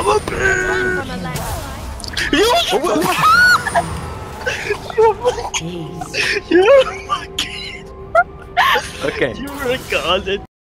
I'm a bitch. From a. You. You're fucking. You're fucking. Okay. You were a god.